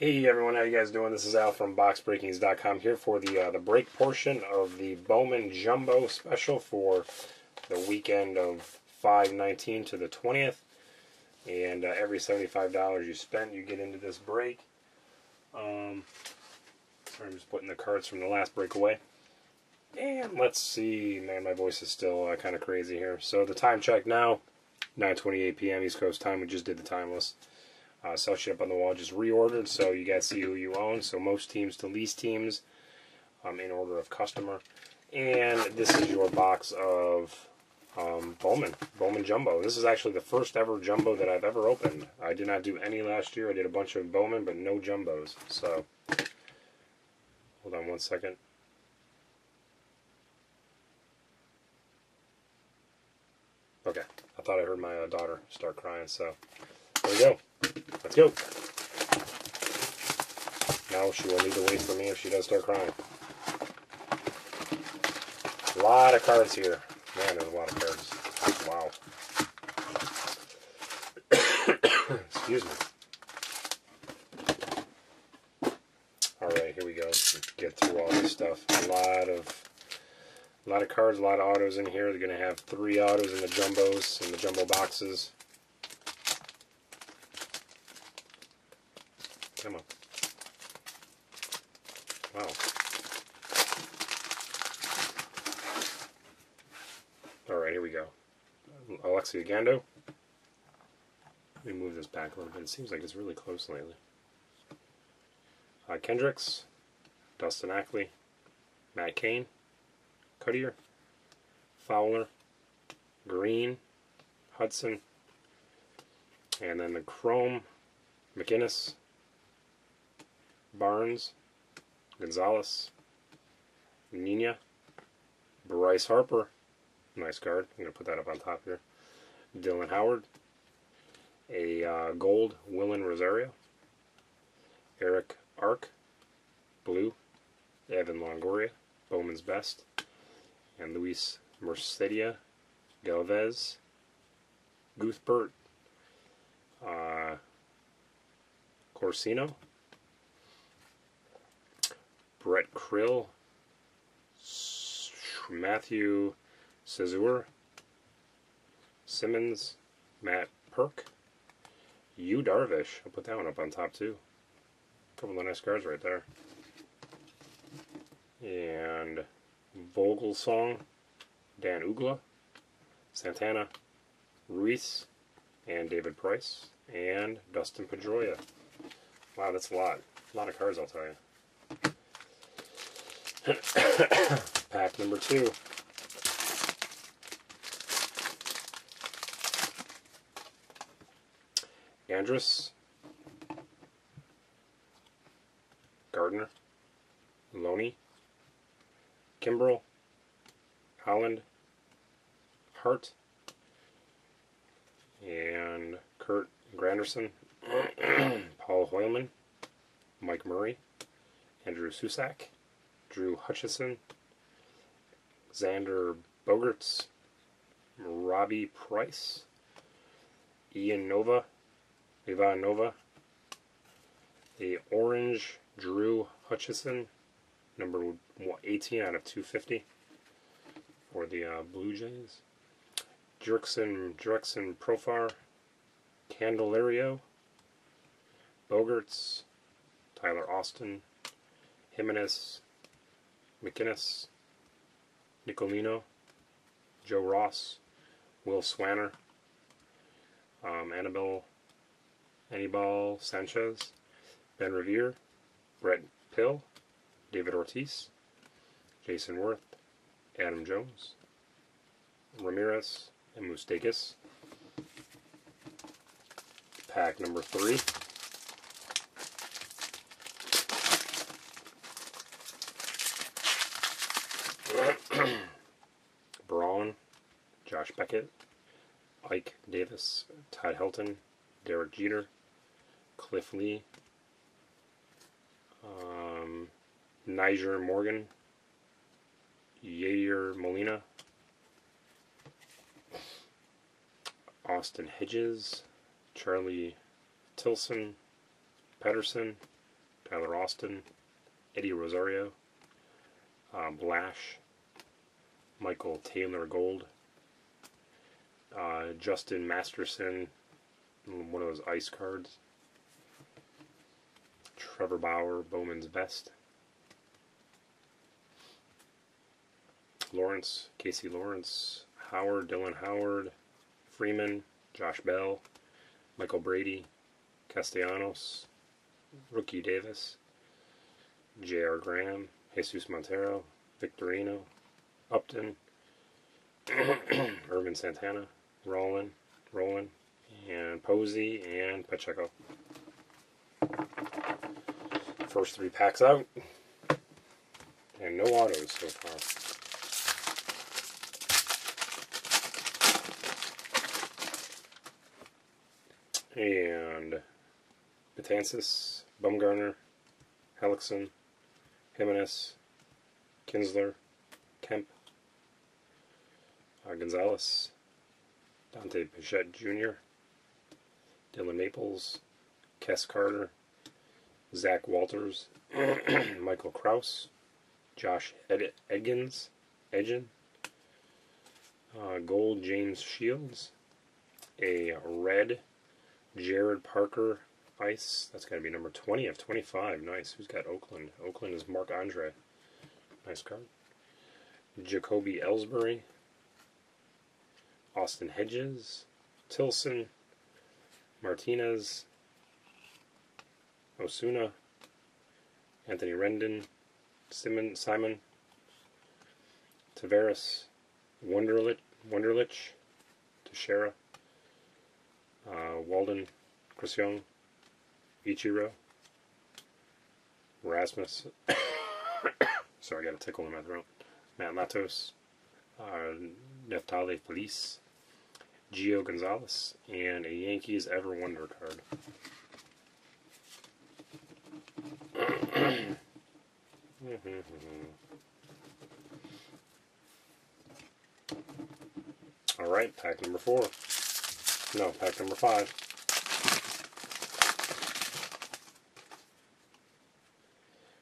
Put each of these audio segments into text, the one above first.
Hey everyone, how you guys doing? This is Al from BoxBreakings.com here for the uh, the break portion of the Bowman Jumbo special for the weekend of 5/19 to the 20th. And uh, every $75 you spend, you get into this break. Um, sorry, I'm just putting the cards from the last break away. And let's see, man, my voice is still uh, kind of crazy here. So the time check now, 9:28 p.m. East Coast time. We just did the timeless. Uh, sell shit up on the wall just reordered, so you guys see who you own. So most teams to least teams, um, in order of customer. And this is your box of um, Bowman, Bowman Jumbo. This is actually the first ever Jumbo that I've ever opened. I did not do any last year. I did a bunch of Bowman, but no Jumbos. So, hold on one second. Okay, I thought I heard my uh, daughter start crying, so there we go. Let's go. Now she will need to wait for me if she does start crying. A lot of cards here. Man, there's a lot of cards. Wow. Excuse me. Alright, here we go. Get through all this stuff. A lot of a lot of cards, a lot of autos in here. They're to have three autos in the jumbos, in the jumbo boxes. Come on. Wow. Alright, here we go. Alexi Ogando. Let me move this back a little bit. It seems like it's really close lately. Uh, Kendricks, Dustin Ackley, Matt Cain, Cuddyer, Fowler, Green, Hudson, and then the Chrome, McInnes, Barnes, Gonzalez, Nina, Bryce Harper, nice card. I'm going to put that up on top here. Dylan Howard, a uh, gold Wilin Rosario, Eric Ark, blue, Evan Longoria, Bowman's Best, and Luis Mercedia Galvez, Cuthbert, uh, Corcino, Brett Krill, Matthew Szczur, Simmons, Matt Perk, Yu Darvish. I'll put that one up on top too. A couple of nice cards right there. And Vogelsong, Dan Uggla, Santana, Ruiz, and David Price, and Dustin Pedroia. Wow, that's a lot. A lot of cards, I'll tell you. Pack number two. Andrus, Gardner, Loney, Kimbrel, Holland, Hart, and Kurt Granderson, Paul Hoylman, Mike Murray, Andrew Susac, Drew Hutchison, Xander Bogaerts, Robbie Price, Ian Nova, Ivan Nova, a orange Drew Hutchison, number 18 out of 250 for the uh, Blue Jays. Jurickson, Jurickson Profar, Candelario, Bogaerts, Tyler Austin, Jimenez, McInnes, Nicolino, Joe Ross, Will Swanner, um, Annabelle, Anibal Sanchez, Ben Revere, Brett Pill, David Ortiz, Jayson Werth, Adam Jones, Ramirez, and Moustakas. Pack number three. Josh Beckett, Ike Davis, Todd Helton, Derek Jeter, Cliff Lee, um, Nyjer Morgan, Yair Molina, Austin Hedges, Charlie Tilson, Pederson, Tyler Austin, Eddie Rosario, uh, Blash, Michael Taylor Gold, Justin Masterson, one of those ice cards, Trevor Bauer, Bowman's Best, Lawrence, Casey Lawrence, Howard, Dylan Howard, Freeman, Josh Bell, Michael Brady, Castellanos, Rookie Davis, J.R. Graham, Jesus Montero, Victorino, Upton, Ervin Santana, Roland, Roland, and Posey, and Pacheco. First three packs out, and no autos so far. and Betances, Bumgarner, Hellickson, Jimenez, Kinsler, Kemp, uh, Gonzalez, Dante Bichette Jr., Dillon Maples, Kes Carter, Zach Walters, Michael Kraus, Josh Ed- Edgins, Edgin, uh, Gold James Shields, a red Jarrett Parker Ice. That's going to be number 20 of 25. Nice. Who's got Oakland? Oakland is Mark Andre. Nice card. Jacoby Ellsbury. Austin Hedges. Tilson. Martinez. Osuna. Anthony Rendon. Simon, Simon. Taveras. Wunderlich. Wunderlich. Teixeira uh, Walden, Chris Young, Ichiro, Rasmus. Sorry, I got a tickle in my throat. Matt Matos, uh, Neftali Feliz, Gio Gonzalez, and a Yankees Ever Wonder card. All right, pack number four. No, pack number five.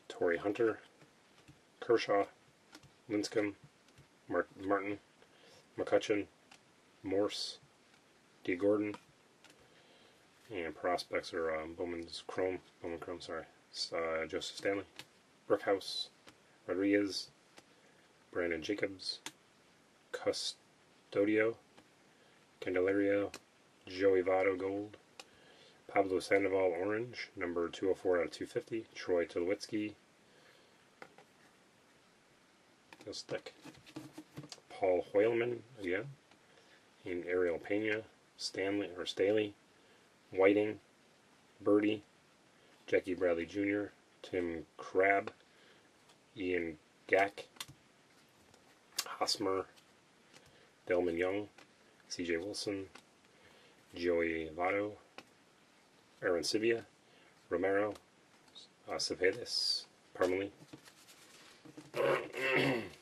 Torii Hunter, Kershaw, Lincecum, Martin, McCutcheon, Morse, D. Gordon, and prospects are um, Bowman's Chrome, Bowman Chrome, sorry, uh, Joseph Stanley, Brickhouse, Rodriguez, Brandon Jacobs, Custodio, Candelario, Joey Votto Gold, Pablo Sandoval Orange, number 204 out of 250, Troy Tulowitzki, He'll stick. Paul Hoylman again, and Ariel Pena, Stanley or Staley, Whiting, Birdie, Jackie Bradley Jr., Tim Crabb, Ian Gack, Hosmer, Delmon Young, C.J. Wilson, Joey Votto, Aaron Sivia, Romero, uh, Cespedes, Parmelee.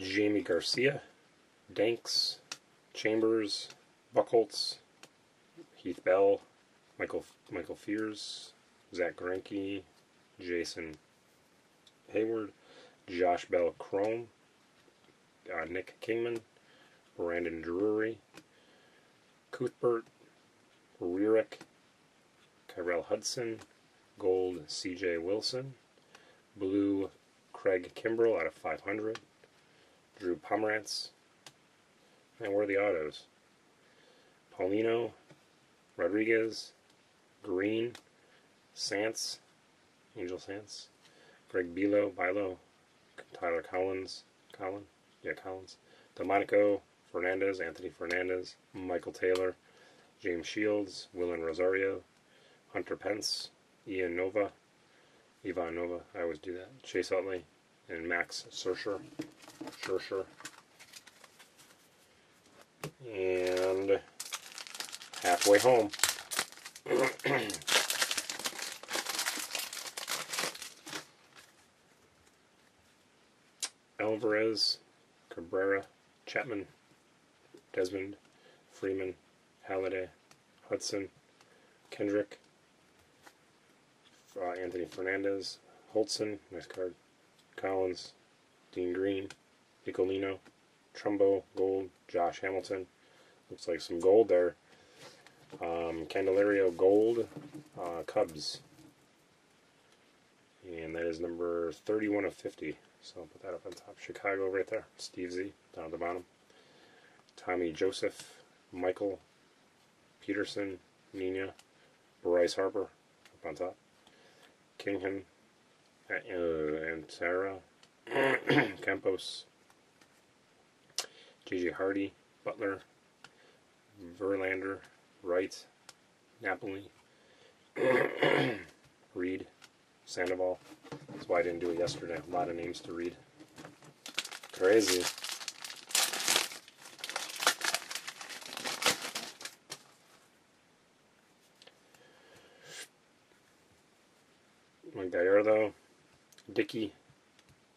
Jamie Garcia, Danks, Chambers, Buchholz, Heath Bell, Michael Michael Fiers, Zack Greinke, Jason Heyward, Josh Bell Chrome, uh, Nick Kingham, Brandon Drury, Cuthbert, Rurick, Kyrell Hudson, Gold CJ Wilson, Blue Craig Kimbrel out of 500, Drew Pomeranz, and where are the autos? Paulino, Rodriguez, Green, Sance, Angel Sance, Greg Bilo, Bilo, Tyler Collins, Collin, yeah, Collins, Delmonico, Fernandez, Anthony Fernandez, Michael Taylor, James Shields, Wilin Rosario, Hunter Pence, Ian Nova, Ivan Nova, I always do that, Chase Utley, and Max Sersher, Sersher. And halfway home. Alvarez, Cabrera, Chapman, Desmond, Freeman, Halladay, Hudson, Kendrick, uh, Anthony Fernandez, Hultzen, nice card, Collins, Dean Green, Nicolino, Trumbo, Gold, Josh Hamilton. Looks like some gold there. Um, Candelario Gold, uh, Cubs. And that is number 31 of 50. So I'll put that up on top. Chicago right there. Steve Z down at the bottom. Tommy Joseph, Michael, Peterson, Nina, Bryce Harper up on top. Kingham, uh, and Sarah, Campos, J.J. Hardy, Butler, Verlander, Wright, Napoli, Reed, Sandoval. That's why I didn't do it yesterday. A lot of names to read. Crazy. Gallardo, Dickey,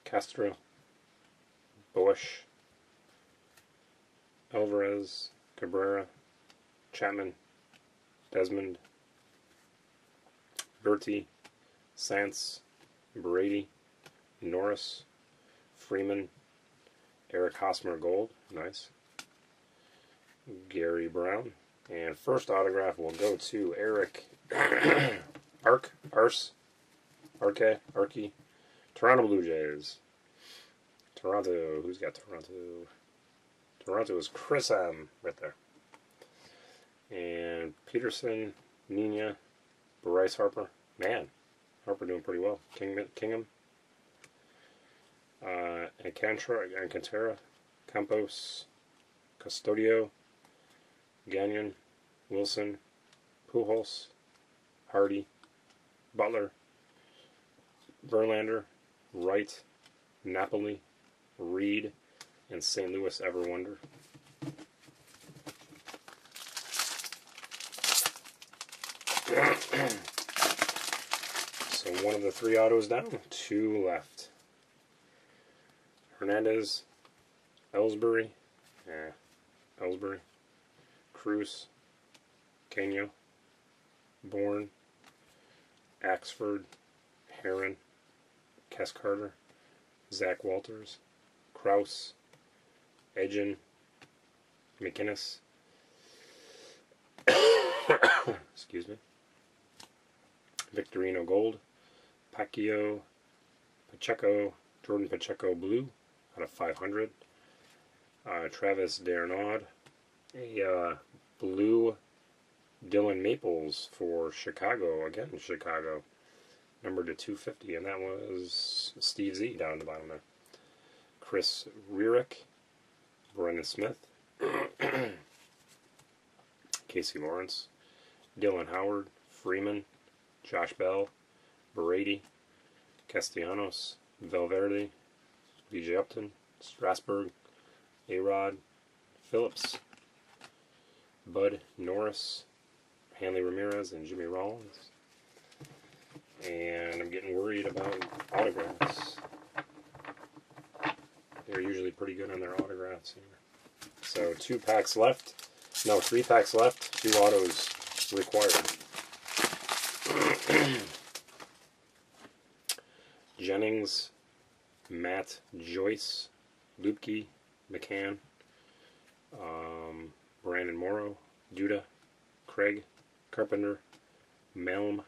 Castro, Bush, Alvarez, Cabrera, Chapman, Desmond, Bertie, Sance, Brady, Norris, Freeman, Eric Hosmer Gold, nice. Gary Brown. And first autograph will go to Eric Ark, Arse, Arke, Arky, Toronto Blue Jays. Toronto, who's got Toronto? Toronto is Chris M right there. And Peterson, Nina, Bryce Harper. Man, Harper doing pretty well. King, Kingham, uh, Alcantara, Alcantara, Campos, Custodio, Gagnon, Wilson, Pujols, Hardy, Butler, Verlander, Wright, Napoli, Reed, and St. Louis Ever Wonder. so one of the three autos down, two left. Hernandez, Ellsbury, yeah, Ellsbury, Cruz, Canio, Bourn, Axford, Heron, Kes Carter, Zach Walters, Kraus, Edgin, McInnes, excuse me, Victorino Gold, Pacquiao, Pacheco, Jordan Pacheco Blue out of 500, uh, Travis d'Arnaud, a uh, blue Dillon Maples for Chicago, again Chicago, number to 250, and that was Steve Z down at the bottom there. Chris Rierick, Brendan Smith, Casey Lawrence, Dylan Howard, Freeman, Josh Bell, Brady, Castellanos, Valverde, BJ Upton, Strasburg, A-Rod, Phillips, Bud Norris, Hanley Ramirez, and Jimmy Rollins. And I'm getting worried about autographs. They're usually pretty good on their autographs here. So two packs left. No, three packs left. Two autos required. Jennings, Matt Joyce, Lupke, McCann, um, Brandon Morrow, Duda, Craig, Carpenter, Melm,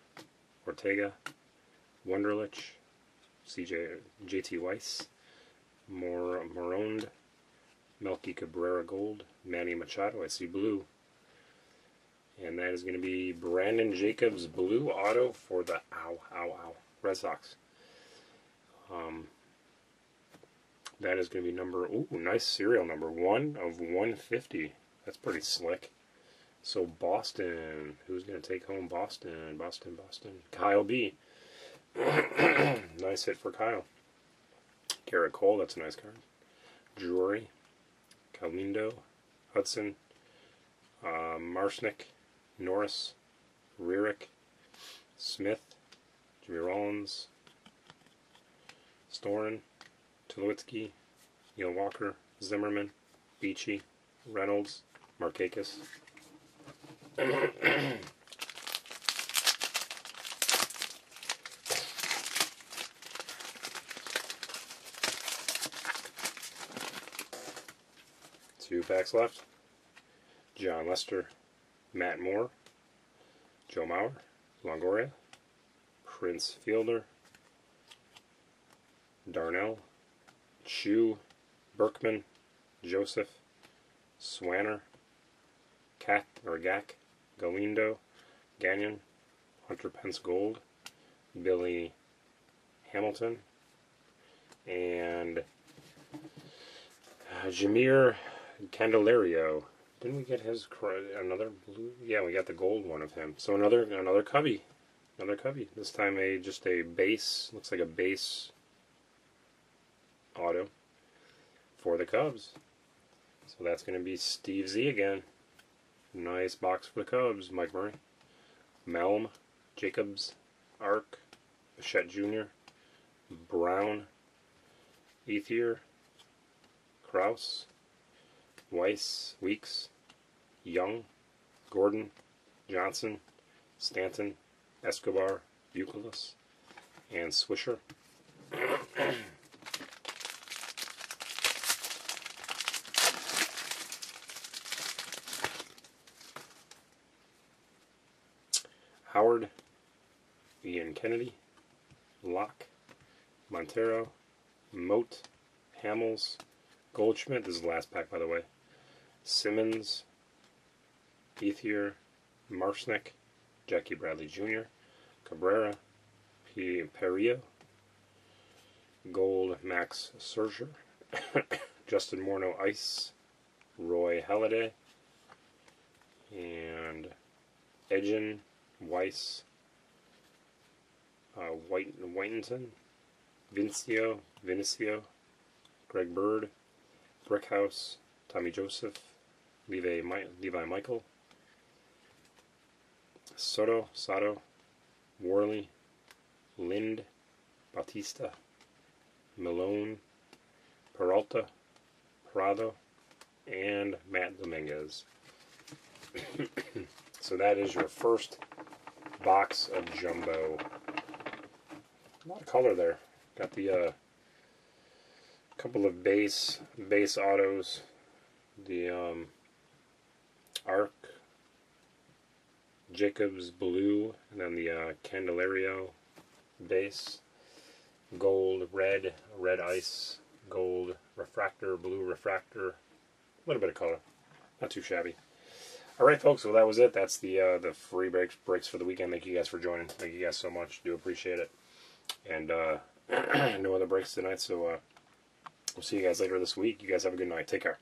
Ortega, Wunderlich, CJ, JT Weiss, Mor Moroned, Melky Cabrera Gold, Manny Machado, I see blue. And that is going to be Brandon Jacobs blue auto for the ow, ow, ow, Red Sox. Um, that is going to be number, ooh, nice serial number, 1 of 150. That's pretty slick. So Boston, who's going to take home Boston? Boston, Boston. Kyle B. nice hit for Kyle. Gerrit Cole, that's a nice card. Drury, Galindo, Hudson, uh, Marisnick, Norris, Rierick, Smith, Jimmy Rollins, Storen, Tulowitzki, Neil Walker, Zimmerman, Beachy, Reynolds, Markakis. Two packs left. Jon Lester, Matt Moore, Joe Mauer, Longoria, Prince Fielder, Darnell, Choo, Berkman, Joseph, Swanner, Cat or Gak, Galindo, Gagnon, Hunter Pence Gold, Billy Hamilton, and uh, Jeimer Candelario. Didn't we get his another blue? Yeah, we got the gold one of him. So another another cubby, another cubby. This time a just a base. Looks like a base auto for the Cubs. So that's going to be Steve Z again. Nice box for the Cubs. Mike Murray, Melm, Jacobs, Arc, Bichette Jr., Brown, Ethier, Kraus, Weiss, Weeks, Young, Gordon, Johnson, Stanton, Escobar, Euclid, and Swisher. Howard, Ian Kennedy, Locke, Montero, Moat, Hamels, Goldschmidt, this is the last pack by the way, Simmons, Ethier, Marisnick, Jackie Bradley Jr., Cabrera, P. Perillo, Gold Max Scherzer, Justin Morneau Ice, Roy Halladay, and Edgin Weiss, uh, White Whitenton, Vincio, Vinicio, Greg Bird, Brickhouse, Tommy Joseph, Levi, Levi Michael, Soto, Sato, Worley, Lind, Bautista, Malone, Peralta, Prado, and Matt Dominguez. so that is your first box of jumbo. A lot of color there. Got the uh, couple of base base autos, the um, Arc, Jacobs Blue, and then the uh, Candelario base, gold, red, red ice, gold refractor, blue refractor, a little bit of color, not too shabby. All right, folks. Well, that was it. That's the uh, the free breaks breaks for the weekend. Thank you guys for joining. Thank you guys so much. Do appreciate it. And uh, no other breaks tonight. So uh, we'll see you guys later this week. You guys have a good night. Take care.